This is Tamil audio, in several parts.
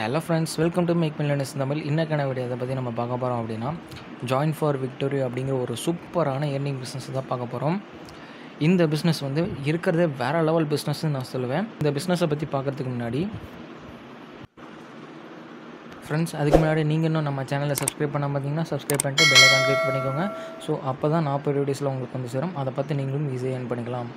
Hello friends welcome to make millions Tamil இன்னக்கான video அதை பற்றி நம்ம பார்க்க போகிறோம் அப்படின்னா ஜாயின் ஃபார் விக்டோரி அப்படிங்கிற ஒரு சூப்பரான ஏர்னிங் பிஸ்னஸ் தான் பார்க்க போகிறோம் இந்த பிஸ்னஸ் வந்து இருக்கிறதே வேறு லெவல் பிஸ்னஸ்ன்னு நான் சொல்லுவேன். இந்த பிஸ்னஸை பற்றி பார்க்குறதுக்கு முன்னாடி ஃப்ரெண்ட்ஸ் அதுக்கு முன்னாடி நீங்கள் இன்னும் நம்ம சேனலை சப்ஸ்கிரைப் பண்ண பார்த்தீங்கன்னா சப்ஸ்கிரைப் பண்ணிட்டு பெல் ஐக்கான் கிளிக் பண்ணிக்கோங்க. ஸோ அப்போ தான் நாற்பது வீடியோஸில் உங்களுக்கு வந்து சேரும். அதை பற்றி நீங்களும் ஈஸியாக ஏர்ன் பண்ணிக்கலாம்.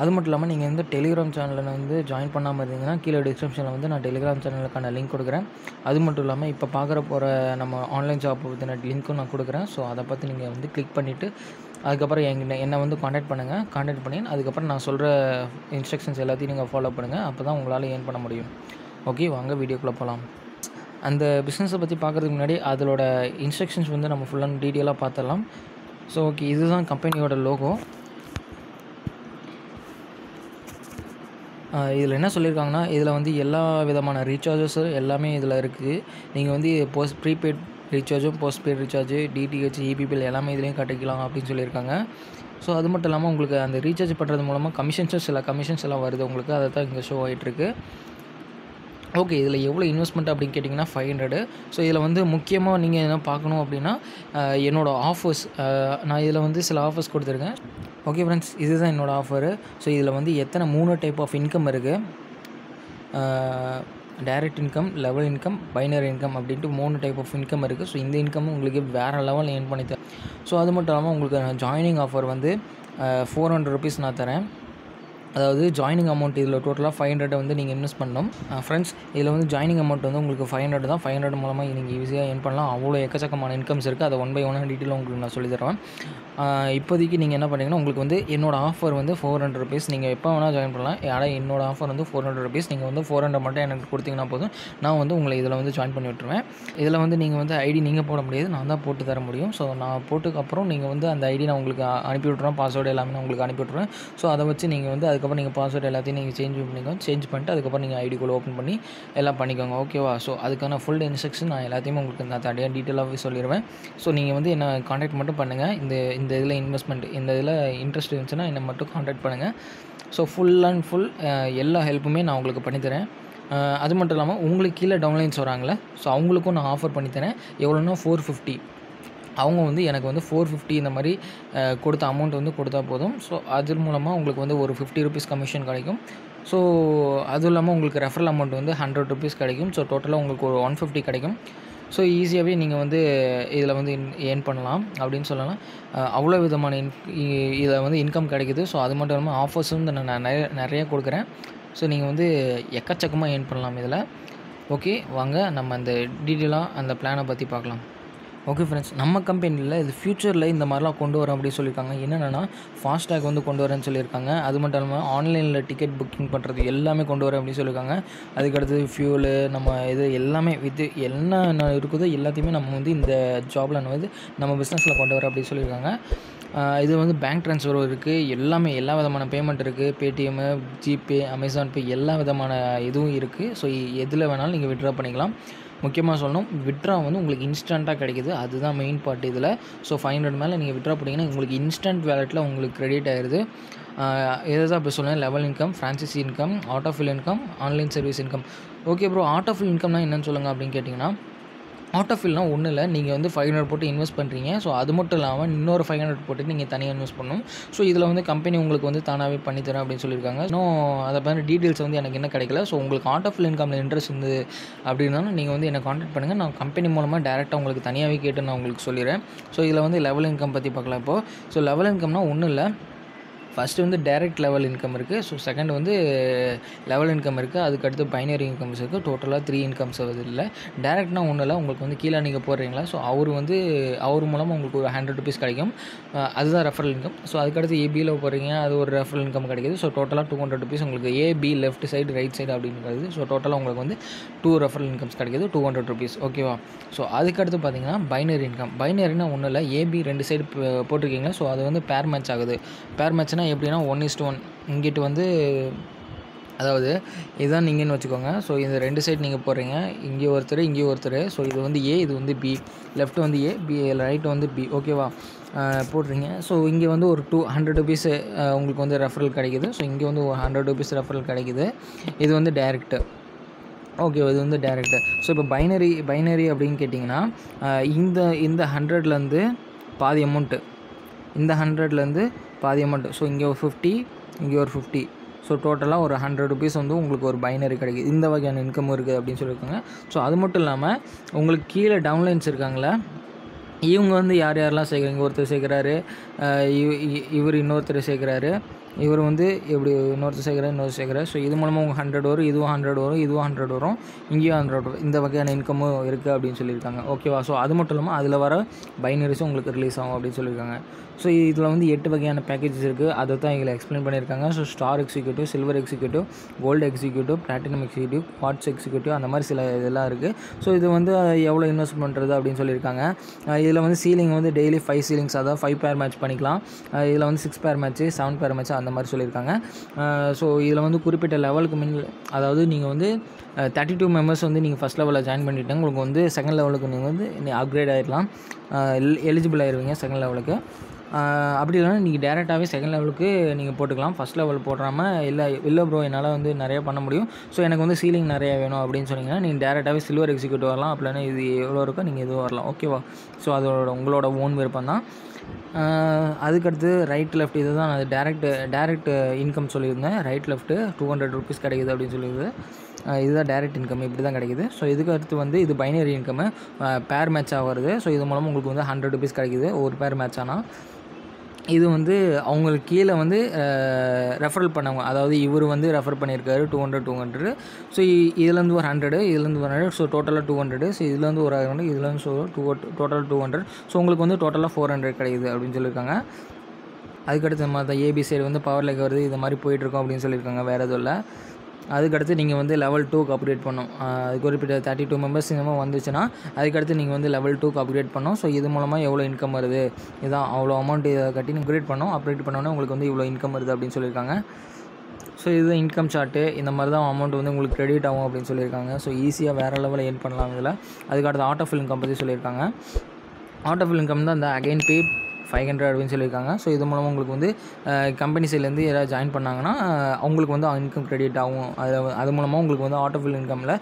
அது மட்டும் இல்லாமல் நீங்கள் வந்து டெலிகிராம் சேனலில் வந்து ஜாயின் பண்ணாமல் இருந்தீங்கன்னா கீழே டிஸ்கிரிப்ஷனில் வந்து நான் டெலிகிராம் சேனலுக்கான லிங்க் கொடுக்குறேன். அது மட்டும் இல்லாமல் இப்போ பார்க்குற போகிற நம்ம ஆன்லைன் ஜாப் பற்றின லிங்க்கும் நான் கொடுக்குறேன். ஸோ அதை பற்றி நீங்கள் வந்து கிளிக் பண்ணிவிட்டு அதுக்கப்புறம் எங்கிட்ட என்னை வந்து காண்டாக்ட் பண்ணுங்கள் காண்டாக்ட் பண்ணி அதுக்கப்புறம் நான் சொல்கிற இன்ஸ்ட்ரக்ஷன்ஸ் எல்லாத்தையும் நீங்கள் ஃபாலோ பண்ணுங்கள் அப்போ தான் உங்களால் ஏர்ன் பண்ண முடியும். ஓகே வாங்க வீடியோக்குள்ளே போகலாம் அந்த பிஸ்னஸை பற்றி பார்க்குறதுக்கு முன்னாடி அதோட இன்ஸ்ட்ரக்ஷன்ஸ் வந்து நம்ம ஃபுல்லாக டீட்டெயிலாக பார்த்துடலாம் ஸோ ஓகே இதுதான் கம்பெனியோட லோகோ இதில் என்ன சொல்லியிருக்காங்கன்னா இதில் வந்து எல்லா விதமான ரீசார்ஜஸும் எல்லாமே இதில் இருக்குது நீங்கள் வந்து போஸ்ட் ப்ரீபெய்ட் ரீசார்ஜும் போஸ்ட் பெய்ட் ரீசார்ஜு டிடிஹெச் இபிபிஎல் எல்லாமே இதுலேயும் கட்டிக்கலாம் அப்படின்னு சொல்லியிருக்காங்க ஸோ அது மட்டும் இல்லாமல் உங்களுக்கு அந்த ரீசார்ஜ் பண்ணுறது மூலமாக கமிஷன்ஸும் சில கமிஷன்ஸ் எல்லாம் வருது உங்களுக்கு. அதை தான் இங்கே ஷோ ஆகிட்டுருக்கு ஓகே இதில் எவ்வளோ இன்வெஸ்ட்மெண்ட் அப்படின்னு கேட்டிங்கன்னா ஃபைவ் ஹண்ட்ரடு ஸோ இதில் வந்து முக்கியமாக நீங்கள் என்ன பார்க்கணும் அப்படின்னா என்னோடய ஆஃபர்ஸ் நான் இதில் வந்து சில ஆஃபர்ஸ் கொடுத்துருக்கேன். ஓகே ஃப்ரெண்ட்ஸ் இதுதான் என்னோடய ஆஃபரு ஸோ இதில் வந்து எத்தனை மூணு டைப் ஆஃப் இன்கம் இருக்குது direct income level income binary income அப்படின்ட்டு மூணு டைப் ஆஃப் இன்கம் இருக்குது ஸோ இந்த இன்கம் உங்களுக்கு வேறு லெவலில் ஏர்ன் பண்ணி தரேன். ஸோ அது மட்டும் இல்லாமல் உங்களுக்கு ஜாயினிங் ஆஃபர் வந்து ஃபோர் ஹண்ட்ரட் ருபீஸ் நான் தரேன். அதாவது ஜாயினிங் அமௌண்ட் இதில் டோட்டலாக ஃபைவ் ஹண்ட்ரட் வந்து நீங்கள் இன்வெஸ்ட் பண்ணணும். ஃப்ரெண்ட்ஸ் இதில் வந்து ஜாயினிங் அமௌண்ட் வந்து உங்களுக்கு ஃபைவ் ஹண்ட்ரட் தான். ஃபைவ் ஹண்ட்ரட் மூலமாக நீங்கள் ஈஸியாக ஏர்ன் பண்ணலாம். அவ்வளோ எக்கச்சக்கமான இன்கம்ஸ் இருக்குது அதை ஒன் பை ஒன் டீட்டெயில் உங்களுக்கு நான் சொல்லி தருவேன். இப்போதைக்கு நீங்கள் என்ன பண்ணுறீங்கன்னா உங்களுக்கு வந்து என்னோடய ஆஃபர் வந்து ஃபோர் ஹண்ட்ரட் ருபீஸ் நீங்கள் எப்போ வேணால் ஜாயின் பண்ணலாம். ஆனால் என்னோட ஆஃபர் வந்து ஃபோர் ஹண்ட்ரட் ருபீஸ் நீங்கள் வந்து ஃபோர் ஹண்ட்ரட் மட்டும் எனக்கு கொடுத்தீங்கன்னா போதும். நான் வந்து உங்களை இதில் வந்து ஜாயின் பண்ணி விட்டுருவேன். இதில் வந்து நீங்கள் வந்து ஐடி நீங்கள் போட முடியாது. நான் தான் போட்டு தர முடியும். ஸோ நான் போட்டுக்கப்புறம் நீங்கள் வந்து அந்த ஐடி நான் உங்களுக்கு அனுப்பி விட்ருவேன் பாஸ்வேர்டு எல்லாமே நான் உங்களுக்கு அனுப்பி விட்ருவேன் ஸோ அதை வச்சு நீங்கள் வந்து அதுக்கப்புறம் நீங்கள் பாஸ்வேர்டு எல்லாத்தையும் நீங்கள் சேஞ்ச் பண்ணிக்கோங்க. சேஞ்ச் பண்ணிட்டு அதுக்கப்புறம் நீங்கள் ஐடி கூட ஓப்பன் பண்ணி எல்லாம் பண்ணிக்கோங்க. ஓகேவா ஸோ அதுக்கான ஃபுல் இன்ஸ்ட்ரக்ஷன் நான் எல்லாத்தையுமே உங்களுக்கு நான் தனியாக டீட்டெயிலாகவே சொல்லிடுவேன் ஸோ நீங்கள் வந்து என்ன காண்டாக்ட் மட்டும் பண்ணுங்கள் இந்த இந்த இதில் இன்வெஸ்ட்மெண்ட் இந்த இதில் இன்ட்ரெஸ்ட் இருந்துச்சுன்னா என்னை மட்டும் காண்டாக்ட் பண்ணுங்கள் ஸோ ஃபுல் அண்ட் ஃபுல் எல்லா ஹெல்ப்புமே நான் உங்களுக்கு பண்ணித்தரேன் அது மட்டும் இல்லாமல் உங்களுக்கு கீழே டவுன்லைன்ஸ் வராங்களே ஸோ அவங்களுக்கும் நான் ஆஃபர் பண்ணித்தரேன் எவ்வளோன்னா ஃபோர் ஃபிஃப்டி அவங்க வந்து எனக்கு வந்து ஃபோர் ஃபிஃப்டி இந்த மாதிரி கொடுத்த அமௌண்ட் வந்து கொடுத்தா போதும். ஸோ அது மூலமாக உங்களுக்கு வந்து ஒரு ஃபிஃப்டி ருபீஸ் கமிஷன் கிடைக்கும். ஸோ அதுவும் இல்லாமல் உங்களுக்கு ரெஃபரல் அமௌண்ட் வந்து ஹண்ட்ரட் ருபீஸ் கிடைக்கும். ஸோ டோட்டலாக உங்களுக்கு ஒரு ஒன் ஃபிஃப்டி கிடைக்கும். ஸோ ஈஸியாகவே நீங்கள் வந்து இதில் வந்து ஏர்ன் பண்ணலாம் அப்படின்னு சொல்லலாம். அவ்வளோ விதமான இன் இதில் வந்து இன்கம் கிடைக்குது. ஸோ அது மட்டும் இல்லாமல் ஆஃபர்ஸும் நான் நிறைய நிறைய கொடுக்குறேன். ஸோ நீங்கள் வந்து எக்கச்சக்கமாக ஏர்ன் பண்ணலாம் இதில். ஓகே வாங்க நம்ம அந்த டீட்டெயிலாக அந்த பிளானை பற்றி பார்க்கலாம். ஓகே ஃப்ரெண்ட்ஸ் நம்ம கம்பெனியில் இது ஃப்யூச்சரில் இந்த மாதிரிலாம் கொண்டு வரோம் அப்படின்னு சொல்லியிருக்காங்க. என்னென்னா ஃபாஸ்டேக் வந்து கொண்டு வரேன்னு சொல்லியிருக்காங்க. அது மட்டும் இல்லாமல் ஆன்லைனில் டிக்கெட் புக்கிங் பண்ணுறது எல்லாமே கொண்டு வரேன் அப்படின்னு சொல்லியிருக்காங்க. அதுக்கடுத்து ஃபியூலு நம்ம இது எல்லாமே வித் என்ன இருக்குதோ எல்லாத்தையுமே நம்ம வந்து இந்த ஜாபில் வந்து நம்ம பிஸ்னஸில் கொண்டு வரோம் அப்படின்னு சொல்லியிருக்காங்க. இது வந்து பேங்க் ட்ரான்ஸ்ஃபர் இருக்குது எல்லாமே எல்லா விதமான பேமெண்ட் இருக்குது பேடிஎம்மு ஜிபே அமேசான் பே எல்லா விதமான இதுவும் இருக்குது ஸோ எதில் வேணாலும் நீங்கள் விட்ரா பண்ணிக்கலாம். முக்கியமாக சொல்லணும் விட்ரா வந்து உங்களுக்கு இன்ஸ்டண்ட்டாக கிடைக்குது. அதுதான் மெயின் பார்ட் இதில். ஸோ ஃபைவ் ஹண்ட்ரட் மேலே நீங்கள் விட்ரா போட்டிங்கன்னா உங்களுக்கு இன்ஸ்டன்ட் வேலெட்டில் உங்களுக்கு கிரெடிட் ஆயிடுது இதை தான் இப்போ சொல்லுவேன் level income franchise income ad off income online service income okay bro ad off fill இன்கம்னா என்னன்னு சொல்லுங்கள் அப்படின்னு கேட்டிங்கன்னா ஆட்டோ ஃபில்னால் ஒன்றும் இல்லை நீங்கள் வந்து ஃபைவ் ஹண்ட்ரட் போட்டு இன்வெஸ்ட் பண்ணுறீங்க ஸோ அது மட்டும் இல்லாமல் இன்னொரு ஃபைவ் ஹண்ட்ரட் போட்டு நீங்கள் தனியாக இன்வெஸ்ட் பண்ணணும். ஸோ இதில் வந்து கம்பெனி உங்களுக்கு வந்து தானாகவே பண்ணித்தரேன் அப்படின்னு சொல்லியிருக்காங்க. இன்னும் அதை பற்றி டீட்டெயில்ஸ் வந்து எனக்கு என்ன கிடைக்கல. ஸோ உங்களுக்கு ஆட்டோ ஃபில் இன்கமில் இன்ட்ரெஸ்ட் இருந்து அப்படின்னாலும் நீங்கள் வந்து என்னை காண்டாக்ட் பண்ணுங்கள் நான் கம்பெனி மூலமாக டேரெக்டாக உங்களுக்கு தனியாகவே கேட்டு நான் உங்களுக்கு சொல்லிடுறேன். ஸோ இதில் வந்து லெவல் இன்கம் பற்றி பார்க்கலாம் இப்போது ஸோ லெவல் இன்கம்னால் ஒன்றும் இல்லை ஃபஸ்ட்டு வந்து டைரக்ட் லெவல் இன்கம் இருக்குது ஸோ செகண்ட் வந்து லெவல் இன்கம் இருக்குது அதுக்கடுத்து பைனரி இன்கம்ஸ் இருக்குது டோட்டலாக த்ரீ இன்கம்ஸ் வருது இல்லை. டேரெக்ட்னா ஒன்றும் இல்லை உங்களுக்கு வந்து கீழே நீங்கள் போடுறீங்களா? ஸோ அவர் வந்து அவர் மூலமாக உங்களுக்கு ஒரு ஹண்ட்ரட் ருபீஸ் கிடைக்கும். அதுதான் ரெஃபரல் இன்கம் ஸோ அதுக்கடுத்து ஏபியில் போகிறீங்க அது ஒரு ரெஃபரல் இன்கம் கிடைக்கிது. ஸோ டோட்டலாக டூ ஹண்ட்ரட் ருபீஸ் உங்களுக்கு A B left side right side அப்படின்னு கிடைக்குது ஸோ டோட்டலாக உங்களுக்கு வந்து டூ ரெஃபரல் இன்கம்ஸ் கிடைக்குது. டூ ஹண்ட்ரட் ருபீஸ் ஓகேவா ஸோ அதுக்கடுத்து பார்த்தீங்கன்னா பைனரி இன்கம் பைனரினா ஒன்றும் இல்லை ஏபி ரெண்டு சைடு போட்டிருக்கீங்களா? ஸோ அது வந்து பேர் மேட்ச் ஆகுது. பேர் மேட்ச்னா எப்படின்னா ஒன் இஸ்ட் ஒன் இங்கிட்டு வந்து அதாவது இதுதான் நீங்கன்னு வச்சுக்கோங்க. ஸோ இந்த ரெண்டு சைடு நீங்கள் போடுறீங்க. இங்கே ஒருத்தர் இங்கே ஒருத்தர். ஸோ இது வந்து ஏ இது வந்து பி லெஃப்ட் வந்து ஏ பி ரைட் வந்து பி ஓகேவா போடுறீங்க. ஸோ இங்கே வந்து ஒரு டூ ஹண்ட்ரட் ருபீஸ் உங்களுக்கு வந்து ரெஃபரல் கிடைக்குது. ஸோ இங்கே வந்து ஒரு ஹண்ட்ரட் ருபீஸ் ரெஃபரல் கிடைக்குது. இது வந்து டேரெக்ட்டு ஓகே இது வந்து டேரெக்டு ஸோ இப்போ பைனரி பைனரி அப்படின்னு கேட்டிங்கன்னா இந்த இந்த ஹண்ட்ரட்லேருந்து பாதி அமௌண்ட்டு இந்த ஹண்ட்ரட்லேருந்து பாதி அமௌண்ட் ஸோ இங்கே ஒரு ஃபிஃப்டி இங்கே ஒரு ஃபிஃப்டி ஸோ டோட்டலாக ஒரு ஹண்ட்ரட் ருபீஸ் வந்து உங்களுக்கு ஒரு பைனரி கிடைக்குது. இந்த வகையான இன்கம் இருக்குது அப்படின்னு சொல்லியிருக்காங்க. ஸோ அது மட்டும் இல்லாமல் உங்களுக்கு கீழே டவுன்லைன்ஸ் இருக்காங்களே இவங்க வந்து யார் யாரெல்லாம் சேர்க்குறாங்க? ஒருத்தர் சேர்க்குறாரு இவர் இன்னொருத்தர் சேர்க்குறாரு. இவர் வந்து இப்படி இன்னொருத்தர் சேர்க்குறாரு இன்னொரு சேர்க்குறாரு. ஸோ இது மூலமாக உங்கள் ஹண்ட்ரட் வரும் இதுவும் ஹண்ட்ரட் வரும் இதுவும் ஹண்ட்ரட் வரும் இங்கேயும் ஹண்ட்ரட் வரும். இந்த வகையான இன்கமும் இருக்குது அப்படின்னு சொல்லியிருக்காங்க. ஓகேவா ஸோ அது மட்டும் இல்லாமல் அதில் வர பைனரிஸும் உங்களுக்கு ரிலீஸ் ஆகும் அப்படின்னு சொல்லியிருக்காங்க. ஸோ இதில் வந்து எட்டு வகையான பேக்கேஜஸ் இருக்குது அதை தான் இதில் எக்ஸ்பிளைன் பண்ணியிருக்காங்க. So star executive silver executive gold executive platinum executive quads executive அந்த மாதிரி சில இதெல்லாம் இருக்குது ஸோ இது வந்து எவ்வளோ இன்வெஸ்ட் பண்ணுறது அப்படின்னு சொல்லியிருக்காங்க. இதில் வந்து சீலிங் வந்து டெய்லி ஃபைவ் சீலிங்ஸ் அதாவது ஃபைவ் பேர் மேட்ச் பண்ணிக்கலாம். இதில் வந்து சிக்ஸ் பேர் மேட்ச்சு செவன் பேர் மேட்ச் அந்த மாதிரி சொல்லியிருக்காங்க. ஸோ இதில் வந்து குறிப்பிட்ட லெவலுக்கு மின் அதாவது நீங்கள் வந்து தேர்ட்டி டூ மெம்பர்ஸ் வந்து நீங்கள் ஃபஸ்ட் லெவலில் ஜாயின் பண்ணிட்டாங்க உங்களுக்கு வந்து செகண்ட் லெவலுக்கு நீங்கள் வந்து அப்கிரேட் ஆகிடலாம் எலிஜிபிள் ஆயிருவீங்க செகண்ட் லெவலுக்கு அப்படி இல்லைனா நீங்கள் டேரெக்டாகவே செகண்ட் லெவலுக்கு நீங்கள் போட்டுக்கலாம். ஃபஸ்ட் லெவல் போடாமல் இல்லை இல்லை ப்ரோ என்னால் வந்து நிறைய பண்ண முடியும். ஸோ எனக்கு வந்து சீலிங் நிறையா வேணும் அப்படின்னு சொன்னீங்கன்னா நீங்கள் டேரெக்டாகவே சில்வர் எக்ஸிக்யூட்டிவ் வரலாம். அப்படின்னா இது எவ்வளோ இருக்கோ நீங்கள் இதுவும் வரலாம். ஓகேவா ஸோ அதோட உங்களோட ஓன் விருப்பம் தான் அதுக்கடுத்து ரைட் லெஃப்ட் இது தான் அது டேரெக்ட் டேரெக்ட் இன்கம் சொல்லியிருந்தேன். Right left two hundred rupees கிடைக்குது அப்படின்னு சொல்லியிருந்தது. இதுதான் டேரெக்ட் இன்கம் இப்படி தான் கிடைக்குது. ஸோ இதுக்கு அடுத்து வந்து இது பைனரி இன்கம்மு பேர் மேட்ச் ஆகிறது ஸோ இது மூலமாக உங்களுக்கு வந்து ஹண்ட்ரட் ருபீஸ் கிடைக்குது. ஒரு பேர் மேட்ச் ஆனால் இது வந்து அவங்களுக்கு கீழே வந்து ரெஃபரல் பண்ணவங்க. அதாவது இவர் வந்து ரெஃபர் பண்ணியிருக்காரு two hundred two hundred so இதுலேருந்து ஒரு ஹண்ட்ரடு இதுலேருந்து ஒரு ஹண்ட்ரட் ஸோ டோட்டலாக டூ ஹண்ட்ரடு ஸோ இதுலேருந்து ஒரு ஹண்ட்ரட் இதுலேருந்து so two total two hundred so உங்களுக்கு வந்து டோட்டலாக ஃபோர் ஹண்ட்ரட் கிடைக்குது அப்படின்னு சொல்லியிருக்காங்க. அதுக்கடுத்து நம்ம ஏபி சைடு வந்து பவர் லேக் வருது. இது மாதிரி போயிட்டுருக்கோம் அப்படின்னு சொல்லியிருக்காங்க. வேறு எதுவும் இல்லை. அதுக்கடுத்து நீங்கள் வந்து லெவல் டூக்கு அப்கிரேட் பண்ணணும். அது குறிப்பிட்ட தேர்ட்டி டூ மெம்பர்ஸ் இந்த வந்துச்சுன்னா அதுக்கடுத்து நீங்கள் வந்து லெவல் டூக்கு அப்கிரேட் பண்ணோம் ஸோ இது மூலமாக எவ்வளோ இன்கம் வருது? இதான் அவ்வளோ அமௌண்ட் இதை கட்டி நீங்கள் அப்கிரேட் பண்ணோம் அப்கிரேட் பண்ணோன்னே உங்களுக்கு வந்து இவ்வளோ இன்கம் வருது அப்படின்னு சொல்லியிருக்காங்க. ஸோ இது இன்கம் சார்ட்டு இந்த மாதிரி தான் அமௌண்ட் வந்து உங்களுக்கு கிரெடிட் ஆகும் அப்படின்னு சொல்லியிருக்காங்க. ஸோ ஈஸியாக வேறு லெவலில் ஏர்ன் பண்ணலாம் இதில். அதுக்கடுத்து ஆட்டோ ஃபில் இன்கம் பற்றி சொல்லியிருக்காங்க. ஆட்டோ ஃபில் இன்கம் தான் இந்த அகைன் பேட் ஃபைவ் ஹண்ட்ரட் அப்படின்னு சொல்லியிருக்காங்க. ஸோ இது மூலமாக உங்களுக்கு வந்து கம்பெனி சைட்லேருந்து யாராவது ஜாயின் பண்ணாங்கன்னா அவங்களுக்கு வந்து இன்கம் கிரெடிட் ஆகும். அதில் அது மூலமாக உங்களுக்கு வந்து ஆட்டோ ஃபில் இன்கமில்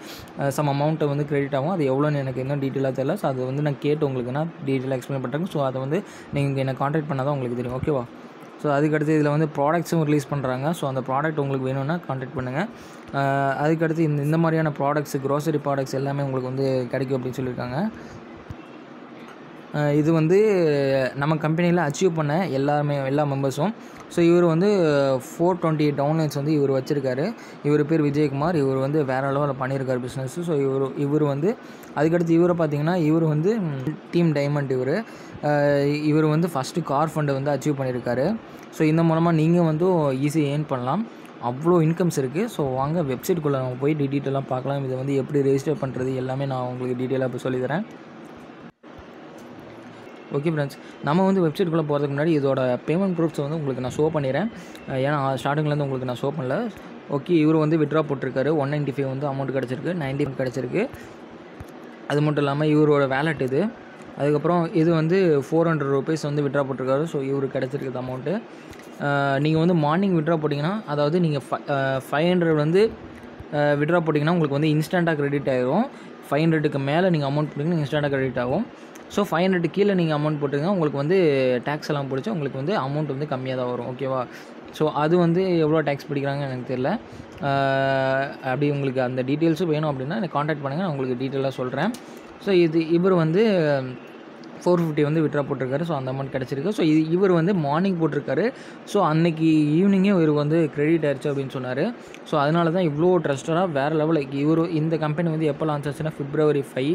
சம் அமௌண்ட்டை வந்து கிரெடிட் ஆகும். அது எவ்வளோன்னு எனக்கு இன்னும் டீட்டெயிலாக தெரியல. ஸோ அது வந்து நான் கேட்டு உங்களுக்கு நான் டீட்டெயிலாக எக்ஸ்பிளைன் பண்ணுறேன் ஸோ அதை வந்து நீங்கள் என்னை கான்டாக்ட் பண்ணால் தான் உங்களுக்கு தெரியும். ஓகேவா ஸோ அதுக்கடுத்து இதில் வந்து ப்ராடக்ட்ஸும் ரிலீஸ் பண்ணுறாங்க ஸோ அந்த ப்ராடக்ட் உங்களுக்கு வேணும்னா காண்டாக்ட் பண்ணுங்கள் அதுக்கடுத்து இந்த இந்த மாதிரியான ப்ராடக்ட்ஸ் க்ரோசரி ப்ராடக்ட்ஸ் எல்லாமே உங்களுக்கு வந்து கிடைக்கும் அப்படின்னு சொல்லியிருக்காங்க. இது வந்து நம்ம கம்பெனியில் அச்சீவ் பண்ண எல்லாருமே எல்லா மெம்பர்ஸும் ஸோ இவர் வந்து ஃபோர் டுவெண்ட்டி எயிட் டவுன்லைன்ஸ் வந்து இவர் வச்சுருக்காரு. இவர் பேர் விஜயகுமார். இவர் வந்து வேறு லெவலில் பண்ணியிருக்காரு பிஸ்னஸ் ஸோ இவர் இவர் வந்து அதுக்கடுத்து இவரை பார்த்தீங்கன்னா இவர் வந்து டீம் டைமண்ட் இவர். இவர் வந்து ஃபஸ்ட்டு கார் ஃபண்டை வந்து அச்சீவ் பண்ணியிருக்காரு ஸோ இந்த மூலமாக நீங்கள் வந்து ஈஸியாக ஏர்ன் பண்ணலாம். அவ்வளோ இன்கம்ஸ் இருக்குது ஸோ வாங்க வெப்சைட்டுக்குள்ளே நம்ம போய் டீட்டெயிலாக பார்க்கலாம். இதை வந்து எப்படி ரெஜிஸ்டர் பண்ணுறது எல்லாமே நான் உங்களுக்கு டீட்டெயிலாக இப்போ சொல்லித்தரேன் ஓகே ஃப்ரெண்ட்ஸ் நம்ம வந்து வெப்சைட்டுக்குள்ளே போகிறதுக்கு முன்னாடி இதோட பேமெண்ட் ப்ரூஃப்ஸ் வந்து உங்களுக்கு நான் ஷோ பண்ணிடுறேன். ஏன்னா ஸ்டார்டிங்லேருந்து உங்களுக்கு நான் ஷோ பண்ணல. ஓகே இவர் வந்து விட்ரா போட்டிருக்காரு. ஒன் நைன்ட்டி ஃபைவ் வந்து அமௌண்ட் கிடச்சிருக்கு. நைன்ட்டி கிடச்சிருக்கு. அது மட்டும் இல்லாமல் இவரோட வேலட் இது. அதுக்கப்புறம் இது வந்து ஃபோர் ஹண்ட்ரட் ருபீஸ் வந்து விட்ரா போட்டிருக்காரு. ஸோ இவருக்கு கிடச்சிருக்குது அமௌண்ட்டு நீங்கள் வந்து மார்னிங் விட்ரா போட்டிங்கன்னா அதாவது நீங்கள் ஃபைவ் ஹண்ட்ரட் வந்து விட்ரா போட்டிங்கன்னா உங்களுக்கு வந்து இன்ஸ்டண்ட்டாக க்ரெடிட் ஆகிரும் ஃபைவ் ஹண்ட்ரடுக்கு மேலே நீங்கள் அமௌண்ட் போட்டிங்கன்னா இன்ஸ்டண்ட்டாக கிரெடிட் ஆகும். ஸோ ஃபைவ் ஹண்ட்ரட் கீழே நீங்கள் அமௌண்ட் போட்டுருங்க உங்களுக்கு வந்து டேக்ஸ் எல்லாம் பிடிச்சி உங்களுக்கு வந்து அமௌண்ட் வந்து கம்மியாக தான் வரும். ஓகேவா ஸோ அது வந்து எவ்வளோ டேக்ஸ் பிடிக்கிறாங்கன்னு எனக்கு தெரியல. அப்படி உங்களுக்கு அந்த டீட்டெயில்ஸும் வேணும் அப்படின்னா எனக்கு காண்டாக்ட் பண்ணுங்கள் நான் உங்களுக்கு டீட்டெயிலாக சொல்கிறேன் ஸோ இது இவர் வந்து ஃபோர் ஃபிஃப்டி வந்து விட்ரா போட்டிருக்காரு. ஸோ அந்த அமௌண்ட் கிடச்சிருக்கு. ஸோ இது இவர் வந்து மார்னிங் போட்டிருக்காரு. ஸோ அன்னைக்கு ஈவினிங்கே இவருக்கு வந்து கிரெடிட் ஆயிடுச்சு அப்படின்னு சொன்னார். ஸோ அதனால தான் இவ்வளோ ட்ரஸ்டடாக வேறு லெவலில் இவர் இந்த கம்பெனி வந்து எப்போ லான்ச் ஆச்சுன்னா ஃபிப்ரவரி ஃபைவ்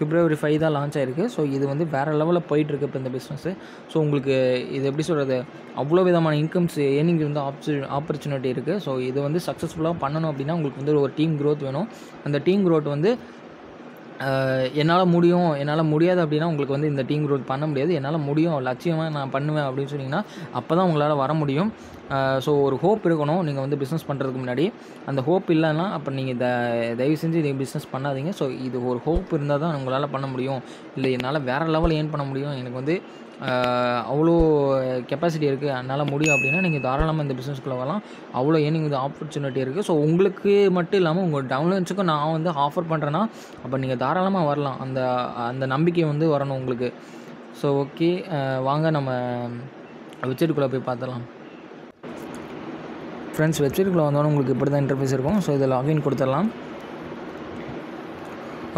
பிப்ரவரி ஃபைவ் தான் லான்ச் ஆயிருக்கு. ஸோ இது வந்து வேறு லெவலில் போயிட்டுருக்கு இப்போ இந்த பிஸ்னஸ்ஸு ஸோ உங்களுக்கு இது எப்படி சொல்கிறது அவ்வளோ விதமான இன்கம்ஸ் ஏர்னிங் வந்து ஆப்ஷு ஆப்பர்ச்சுனிட்டி இருக்குது ஸோ இது வந்து சக்ஸஸ்ஃபுல்லாக பண்ணணும் அப்படின்னா உங்களுக்கு வந்து ஒரு டீம் க்ரோத் வேணும். அந்த டீம் க்ரோத் வந்து என்னால் முடியும் என்னால் முடியாது அப்படின்னா உங்களுக்கு வந்து இந்த டீம் growth பண்ண முடியாது. என்னால் முடியும் லட்சியமாக நான் பண்ணுவேன் அப்படின்னு சொன்னீங்கன்னா அப்போ தான் உங்களால் வர முடியும். ஸோ ஒரு ஹோப் இருக்கணும். நீங்கள் வந்து பிஸ்னஸ் பண்ணுறதுக்கு முன்னாடி. அந்த ஹோப் இல்லைன்னா அப்போ நீங்கள் த தயவு செஞ்சு நீங்கள் பிஸ்னஸ் பண்ணாதீங்க. ஸோ இது ஒரு ஹோப் இருந்தால் தான் உங்களால் பண்ண முடியும். இல்லை என்னால் வேறு லெவல் ஏர்ன் பண்ண முடியும். எனக்கு வந்து அவ்வளோ கெப்பாசிட்டி இருக்குது என்னால் முடியும் அப்படின்னா நீங்கள் தாராளமாக இந்த பிஸ்னஸ்க்குள்ளே வரலாம். அவ்வளோ ஏர்னிங் இது ஆப்பர்ச்சுனிட்டி இருக்குது ஸோ உங்களுக்கு மட்டும் இல்லாமல் உங்கள் டவுன்லைன்ஸுக்கும் நான் வந்து ஆஃபர் பண்ணுறேன்னா அப்போ நீங்கள் தாராளமாக வரலாம். அந்த அந்த நம்பிக்கை வந்து வரணும் உங்களுக்கு. ஸோ ஓகே வாங்க நம்ம வெப்சைட்டுக்குள்ளே போய் பார்த்துடலாம். ஃப்ரெண்ட்ஸ் வெப்சைட்டுக்குள்ளே வந்தோன்னே உங்களுக்கு இப்படி தான் இன்டர்ஃபேஸ் இருக்கும். ஸோ இதில் லாகின் கொடுத்துடலாம்.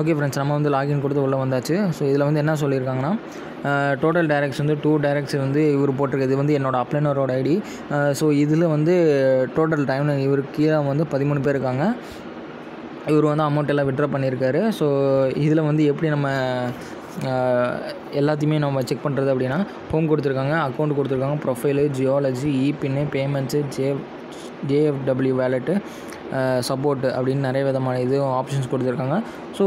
ஓகே ஃப்ரெண்ட்ஸ் நம்ம வந்து லாகின் கொடுத்து உள்ளே வந்தாச்சு. ஸோ இதில் வந்து என்ன சொல்லியிருக்காங்கன்னா டோட்டல் டைரக்ட்ஸ் வந்து டூ டைரக்ட்ஸ் வந்து இவர் போட்டிருக்கு இது வந்து என்னோடய அப்ளைனரோட ஐடி ஸோ இதில் வந்து டோட்டல் டைம் இவர் கீழே வந்து பதிமூணு பேர் இருக்காங்க. இவர் வந்து அமௌண்ட் எல்லாம் விட்ரா பண்ணியிருக்காரு. ஸோ இதில் வந்து எப்படி நம்ம எல்லாத்தையுமே நம்ம செக் பண்ணுறது அப்படின்னா ஹோம் கொடுத்துருக்காங்க அக்கௌண்ட் கொடுத்துருக்காங்க profile geology இபின்னு payments J JFW wallet support அப்படின்னு நிறைய விதமான இது ஆப்ஷன்ஸ் கொடுத்துருக்காங்க. ஸோ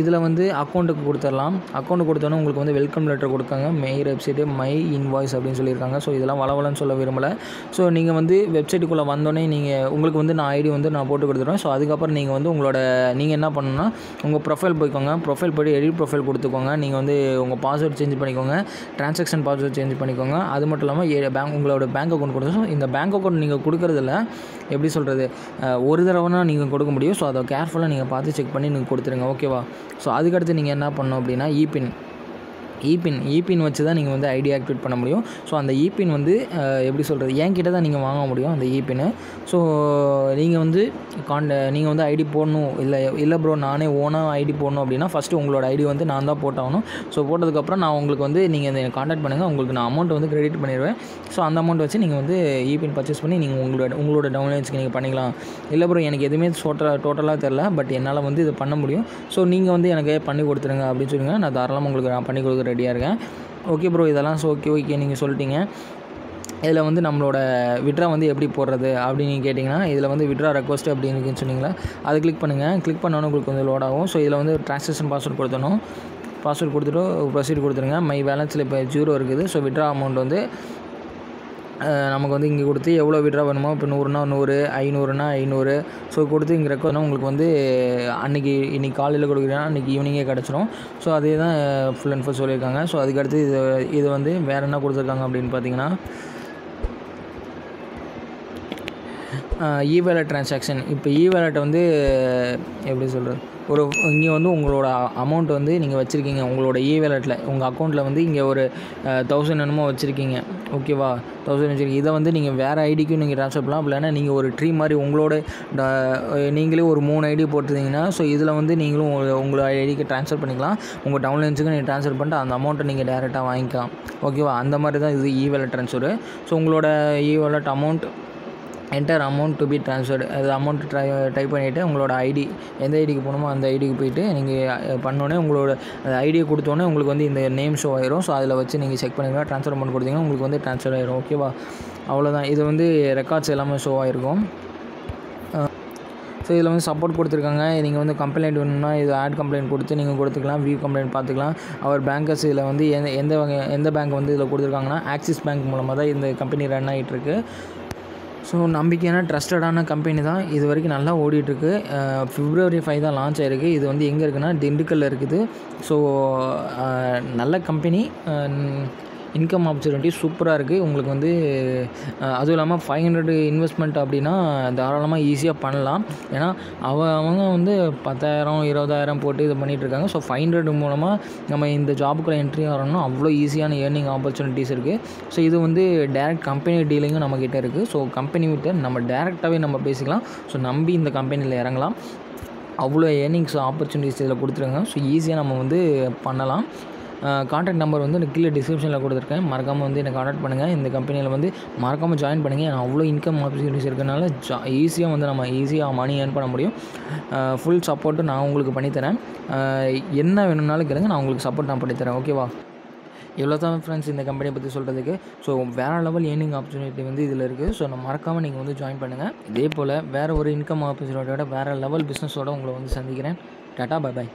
இதில் வந்து அக்கௌண்ட்டுக்கு கொடுத்துடலாம். அக்கௌண்ட் கொடுத்தோன்னே உங்களுக்கு வந்து வெல்கம் லெட்டர் கொடுக்காங்க. மெய் வெப்சைட்டு மை இன்வாய்ஸ் அப்படின்னு சொல்லியிருக்காங்க. ஸோ இதெல்லாம் வளவலன்னு சொல்ல விரும்பலை. ஸோ நீங்கள் வந்து வெப்சைட்டுக்குள்ளே வந்தோடனே நீங்கள் உங்களுக்கு வந்து நான் ஐடி வந்து நான் போட்டு கொடுத்துருவேன் ஸோ அதுக்கப்புறம் நீங்கள் வந்து உங்களோட நீங்கள் என்ன பண்ணணும்னா உங்கள் ப்ரொஃபைல் போய்க்கோங்க. ப்ரொஃபைல் போய்ட்டு எடிட் ப்ரொஃபைல் கொடுத்துக்கோங்க. நீங்கள் வந்து உங்கள் பாஸ்வேர்ட் சேஞ்ச் பண்ணிக்கோங்க. ட்ரான்சாக்ஷன் பாஸ்வேர்ட் சேஞ்ச் பண்ணிக்கோங்க. அது மட்டும் இல்லாமல் பேங்க் உங்களோட பேங்க் அக்கௌண்ட் கொடுத்து இந்த பேங்க் அக்கௌண்ட் நீங்கள் கொடுக்குறதில்ல. எப்படி சொல்கிறது ஒரு தடவைனா நீங்கள் கொடுக்க முடியும். ஸோ அதை கேர்ஃபுல்லாக நீங்கள் பார்த்து செக் பண்ணி நீங்கள் கொடுத்துருங்க. ஓகேவா ஸோ அதுக்கடுத்து நீங்கள் என்ன பண்ணணும் அப்படின்னா இபின் இபின் இபின் வச்சு தான் நீங்கள் வந்து ஐடி ஆக்டிவேட் பண்ண முடியும். ஸோ அந்த இபின் வந்து எப்படி சொல்கிறது என் கிட்ட தான் நீங்கள் வாங்க முடியும் அந்த இபின்னு ஸோ நீங்கள் வந்து காண்ட நீங்கள் வந்து ஐடி போடணும் இல்லை இல்லை ப்ரோ நானே ஓனாக ஐடி போடணும் அப்படின்னா ஃபஸ்ட்டு உங்களோட ஐடி வந்து நான் தான் போட்டாகணும். ஸோ போட்டதுக்கப்புறம் நான் உங்களுக்கு வந்து நீங்கள் இந்த காண்டாக்ட் பண்ணுங்கள் உங்களுக்கு நான் அமௌண்ட் வந்து கிரெடிட் பண்ணிடுவேன். ஸோ அந்த அமௌண்ட் வச்சு நீங்கள் வந்து இபின் பர்ச்சேஸ் பண்ணி நீங்கள் உங்களோட உங்களோட டவுன்லைன்ஸ்க்கு நீங்கள் பண்ணிக்கலாம். இல்லை ப்ரோ எனக்கு எதுவுமே டோட்டலாக டோட்டலாக தெரில பட் என்னால் வந்து இது பண்ண முடியும். ஸோ நீங்கள் வந்து எனக்கு பண்ணி கொடுத்துருங்க அப்படின்னு சொல்லுங்கள் நான் தாராளமாக உங்களுக்கு நான் பண்ணி கொடுக்க ரெடியாக இருக்கேன். ஓகே ப்ரோ இதெல்லாம் ஸோ ஓகே ஓகே நீங்கள் சொல்லிட்டீங்க. இதில் வந்து நம்மளோட விட்ரா வந்து எப்படி போடுறது அப்படின்னு கேட்டிங்கன்னா இதில் வந்து விட்ரா ரெக்வஸ்ட் அப்படின்னு சொன்னீங்களா? அதை கிளிக் பண்ணுங்கள் கிளிக் பண்ணோன்னே உங்களுக்கு வந்து லோட் ஆகும். ஸோ இதில் வந்து ட்ரான்சாக்ஷன் பாஸ்வேர்ட் கொடுத்தணும் பாஸ்வேர்ட் கொடுத்துட்டு ப்ரொசீட் கொடுத்துருங்க. மை பேலன்ஸில் இப்போ ஜீரோ இருக்குது. ஸோ விட்ரா அமௌண்ட் வந்து நமக்கு வந்து இங்கே கொடுத்து எவ்வளோ விட்ரா வேணுமோ இப்போ நூறுனா நூறு ஐநூறுனா ஐநூறு. ஸோ கொடுத்து இங்கே ரெக்கார்ட்னா உங்களுக்கு வந்து அன்றைக்கி இன்றைக்கி காலையில் கொடுக்குறீங்கன்னா அன்றைக்கி ஈவினிங்கே கிடச்சிரும். ஸோ அதே தான் ஃபுல் அண்ட் ஃபுல் சொல்லியிருக்காங்க. ஸோ அதுக்கடுத்து இது இது வந்து வேறு என்ன கொடுத்துருக்காங்க அப்படின்னு பார்த்தீங்கன்னா இ வேலட் ட்ரான்சாக்ஷன் இப்போ இ வேலட் வந்து எப்படி சொல்கிறது ஒரு இங்கே வந்து உங்களோட அமௌண்ட் வந்து நீங்கள் வச்சுருக்கீங்க. உங்களோட இ வேலட்டில் உங்கள் அக்கௌண்ட்டில் வந்து இங்கே ஒரு தௌசண்ட் என்னமோ வச்சுருக்கீங்க. ஓகேவா? தௌசண்ட் வச்சுருக்கு இதை வந்து நீங்கள் வேறு ஐடிக்கும் நீங்கள் ட்ரான்ஸ்ஃபர் பண்ணலாம். இல்லைன்னா நீங்கள் ஒரு ட்ரீ மாதிரி உங்களோட ட- நீங்களே ஒரு மூணு ஐடி போட்டிருந்தீங்கன்னா ஸோ இதில் வந்து நீங்களும் உங்களோட ஐடிக்கு ட்ரான்ஸ்ஃபர் பண்ணிக்கலாம். உங்கள் டவுன்லைன்ஸுக்கு நீங்கள் ட்ரான்ஸ்ஃபர் பண்ணிட்டு அந்த அமௌண்ட்டை நீங்கள் டேரெக்டாக வாங்கிக்கலாம். ஓகேவா? அந்த மாதிரி தான் இது இ வேலட் ட்ரான்ஸ்ஃபரு ஸோ உங்களோட e wallet amount enter amount to be transferred அது அமௌண்ட் ட்ரை டைப் பண்ணிவிட்டு உங்களோட ஐடி எந்த ஐடிக்கு போகணுமோ அந்த ஐடிக்கு போயிட்டு நீங்கள் பண்ணோன்னே உங்களோட அந்த ஐடியை கொடுத்தோன்னே உங்களுக்கு வந்து இந்த நேம் ஷோ ஆயிரும். ஸோ அதில் வச்சு நீங்கள் செக் பண்ணிக்கலாம் ட்ரான்ஸ்ஃபர் அமௌண்ட் கொடுத்தீங்கன்னா உங்களுக்கு வந்து ட்ரான்ஸ்ஃபர் ஆயிரும். ஓகேவா அவ்வளோதான் இது வந்து ரெக்கார்ட்ஸ் எல்லாமே ஷோ ஆயிருக்கும். ஸோ இதில் வந்து சப்போர்ட் கொடுத்துருக்காங்க. நீங்கள் வந்து கம்ப்ளைண்ட் வேணும்னா இது ஆட் கம்ப்ளைண்ட் கொடுத்து நீங்கள் கொடுத்துக்கலாம். வியூ கம்ப்ளைண்ட் பார்த்துக்கலாம். அவர் பேங்கர்ஸ் இதில் வந்து எந்த எந்த வகை எந்த பேங்க் வந்து இதில் கொடுத்துருக்காங்கன்னா ஆக்சிஸ் பேங்க் மூலமாக தான் இந்த கம்பெனி ரன் ஆகிட்டுருக்கு ஸோ நம்பிக்கையான ட்ரஸ்டடான கம்பெனி தான் இது வரைக்கும் நல்லா ஓடிட்டுருக்கு. ஃபிப்ரவரி ஃபைவ் தான் லான்ச் ஆயிருக்கு. இது வந்து எங்கே இருக்குன்னா திண்டுக்கல்ல இருக்குது. ஸோ நல்ல கம்பெனி இன்கம் ஆப்பர்ச்சுனிட்டி சூப்பராக இருக்குது உங்களுக்கு வந்து அதுவும் இல்லாமல் ஃபைவ் ஹண்ட்ரட் இன்வெஸ்ட்மெண்ட் அப்படின்னா தாராளமாக ஈஸியாக பண்ணலாம். ஏன்னா அவ அவங்க வந்து பத்தாயிரம் இருபதாயிரம் போட்டு இது பண்ணிகிட்ருக்காங்க இருக்காங்க. ஸோ ஃபைவ் ஹண்ட்ரட் மூலமாக நம்ம இந்த ஜாபுக்குள்ள என்ட்ரி ஆகிறோம்னா அவ்வளோ ஈஸியான ஏர்னிங் ஆப்பர்ச்சுனிட்டிஸ் இருக்குது ஸோ இது வந்து டேரக்ட் கம்பெனி டீலிங்கும் நம்மக்கிட்ட இருக்குது ஸோ கம்பெனி விட்டு நம்ம டேரெக்டாகவே நம்ம பேசிக்கலாம். ஸோ நம்பி இந்த கம்பெனியில் இறங்கலாம். அவ்வளோ ஏர்னிங்ஸ் ஆப்பர்ச்சுனிட்டிஸ் இதில் கொடுத்துருங்க ஸோ ஈஸியாக நம்ம வந்து பண்ணலாம். காண்டாக்ட் நம்பர் வந்து எனக்கு கீழே டிஸ்கிரிப்ஷனில் கொடுத்துருக்கேன். மறக்காமல் வந்து என்னை காண்டாக்ட் பண்ணுங்கள் இந்த கம்பெனியில் வந்து மறக்காமல் ஜாயின் பண்ணுங்கள் ஏன்னா அவ்வளோ இன்கம் ஆப்பர்ச்சுனிட்டிஸ் இருக்கனால ஜா ஈஸியாக வந்து நம்ம ஈஸியாக மணி ஏர்ன் பண்ண முடியும். ஃபுல் சப்போர்ட்டு நான் உங்களுக்கு பண்ணித்தரேன் என்ன வேணும்னாலும் கேளுங்க. நான் உங்களுக்கு சப்போர்ட் நான் பண்ணித்தரேன் ஓகேவா இவ்வளோ தான் ஃப்ரெண்ட்ஸ் இந்த கம்பெனியை பற்றி சொல்கிறதுக்கு ஸோ வேறு லெவல் ஏர்னிங் ஆப்பர்ச்சுனிட்டி வந்து இதில் இருக்குது ஸோ நான் மறக்காமல் நீங்கள் வந்து ஜாயின் பண்ணுங்கள் இதே போல் வேறு ஒரு இன்கம் ஆப்பர்ச்சுனிட்டியோட வேறு லெவல் பிஸ்னஸோட உங்களை வந்து சந்திக்கிறேன். Tata bye bye